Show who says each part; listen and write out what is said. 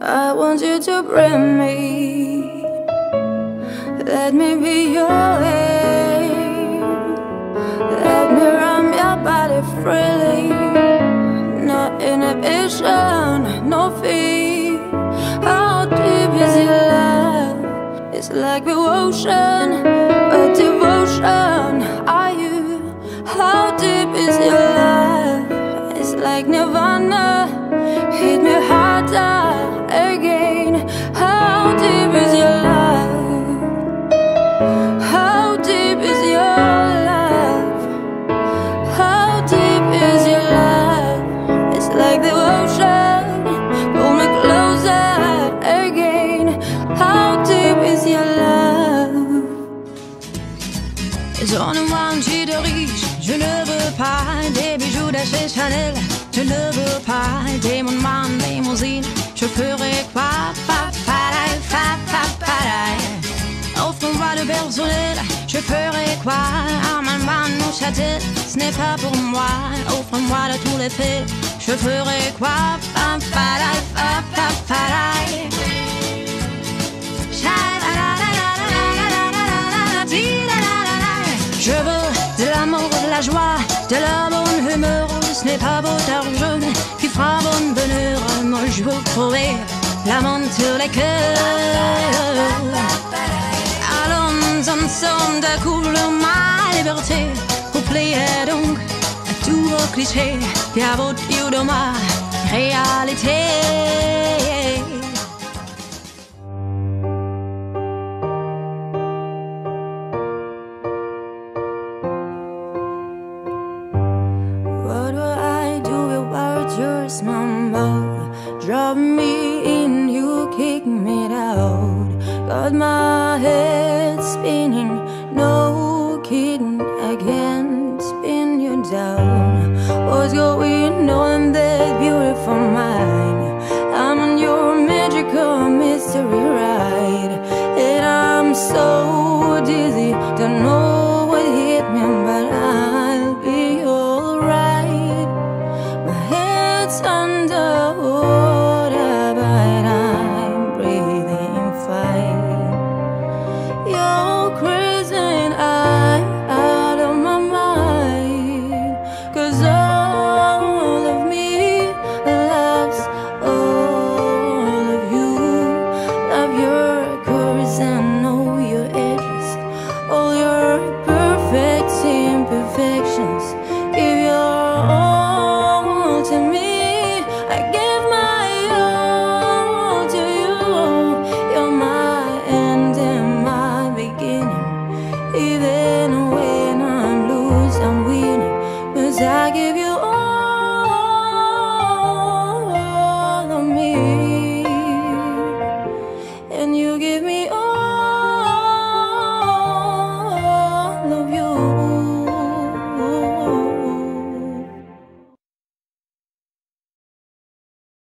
Speaker 1: I want you to bring me. Let me be your air. Let me run your body freely. No inhibition, no fear. How deep is your love? It's like the ocean, a devotion. Are you? How deep is your love? It's like nirvana. Hit me harder How deep is your love? How deep is your love? It's like the ocean. Pull me closer again. How deep is your love?
Speaker 2: Zone one qui de riche, je ne veux pas des bijoux d'achat Chanel. Je ne veux pas des mon man, des. Je ferai quoi, Je ferai quoi? Main, mon châtel, ce n'est pas pour moi. Offre-moi de tous les faits, je ferai quoi, Je veux de l'amour, de la joie, de la bonne humeur. Ce n'est pas votre argent qui fera bon bonheur. Moi, je veux trouver l'amour sur les cœurs. Allons ensemble, découvrir ma liberté. Oubliez donc à tous vos clichés. Et à votre vue de ma réalité.
Speaker 1: What will I do without your smile? Drop me in, you kick me out. Got my head spinning, no kidding, I can't spin you down. What's going I give you